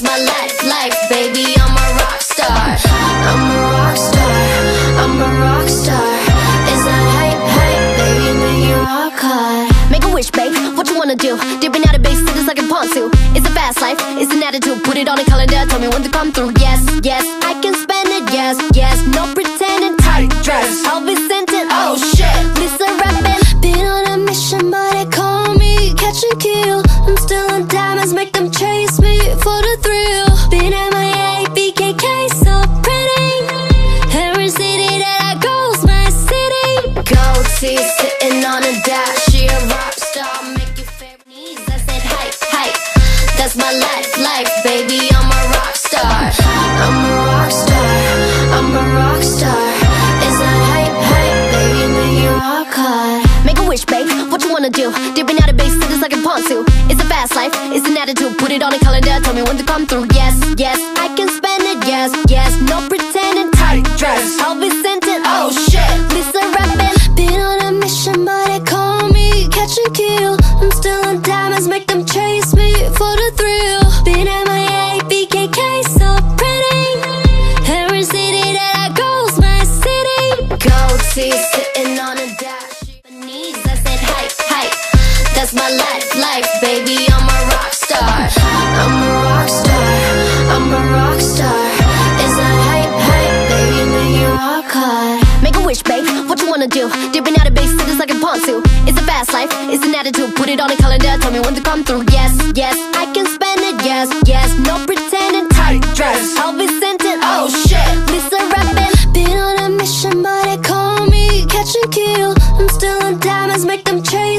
My life, life, baby. I'm a rock star. I'm a rock star. I'm a rock star. Is that hype, hype, baby? Make you rock hard. Make a wish, babe. What you wanna do? Dipping out of base cities like a ponzu. It's a fast life, it's an attitude. Put it on a calendar, tell me when to come through. Yes, yes, I can spend it. Yes, yes, no pretending. Tight dress, Teeth sitting on a dash, she a rock star, make you favorite knees. I said hype, hype. That's my life, life, baby. I'm a rock star. I'm a rock star. I'm a rock star. Is that hype, hype, baby? Make you rock hard. Make a wish, babe. What you wanna do? Dipping out of base cities like a ponzu. It's a fast life, it's an attitude. Put it on a calendar, tell me when to come through. Yes, yes, I can spend it. Yes, yes, no pretending. Sitting on a dash. Knees, I said hype, hype. That's my life, life, baby. I'm a rock star. I'm a rock star. I'm a rock star. Is that hype, hype, baby? Make you rock hard. Make a wish, babe. What you wanna do? Dipping out of base cities like a ponzu. It's a fast life, it's an attitude. Put it on a calendar, tell me when to come through. Yes, yes, I make them chase